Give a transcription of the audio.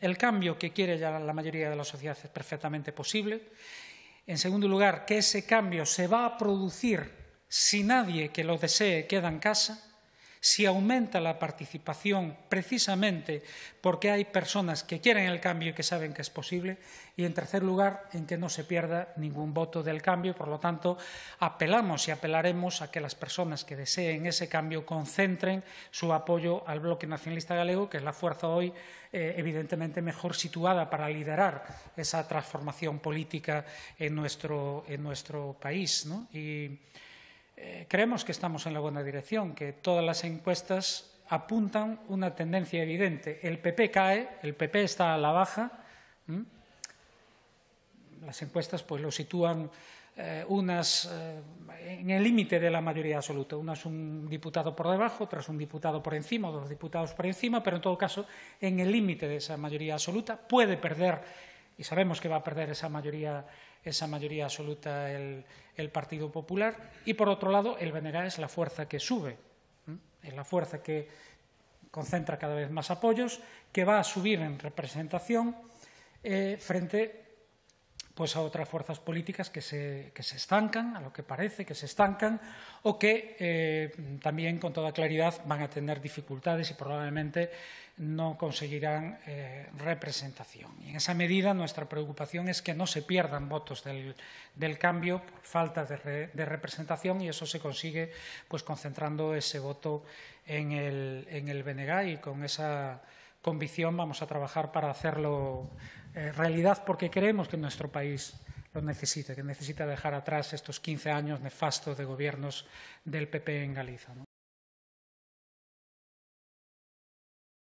el cambio que quiere ya la mayoría de la sociedad es perfectamente posible. En segundo lugar, que ese cambio se va a producir si nadie que lo desee queda en casa si aumenta la participación precisamente porque hay personas que quieren el cambio y que saben que es posible y, en tercer lugar, en que no se pierda ningún voto del cambio. Por lo tanto, apelamos y apelaremos a que las personas que deseen ese cambio concentren su apoyo al bloque nacionalista galego, que es la fuerza hoy eh, evidentemente mejor situada para liderar esa transformación política en nuestro, en nuestro país. ¿no? Eh, creemos que estamos en la buena dirección, que todas las encuestas apuntan una tendencia evidente. El PP cae, el PP está a la baja. Las encuestas pues, lo sitúan eh, unas eh, en el límite de la mayoría absoluta. Unas un diputado por debajo, otras un diputado por encima, dos diputados por encima, pero en todo caso en el límite de esa mayoría absoluta. Puede perder, y sabemos que va a perder esa mayoría esa mayoría absoluta el, Partido Popular, y por otro lado el BNG es la fuerza que sube, es la fuerza que concentra cada vez más apoyos, que va a subir en representación eh, frente pues a otras fuerzas políticas que se, que se, estancan, a lo que parece que se estancan, o que eh, también con toda claridad van a tener dificultades y probablemente no conseguirán eh, representación. Y en esa medida nuestra preocupación es que no se pierdan votos del, del cambio por falta de, re, de, representación y eso se consigue pues concentrando ese voto en el, en el BNG y con esa convicción vamos a trabajar para hacerlo eh, realidad porque creemos que nuestro país lo necesita, que necesita dejar atrás estos 15 años nefastos de gobiernos del PP en Galicia.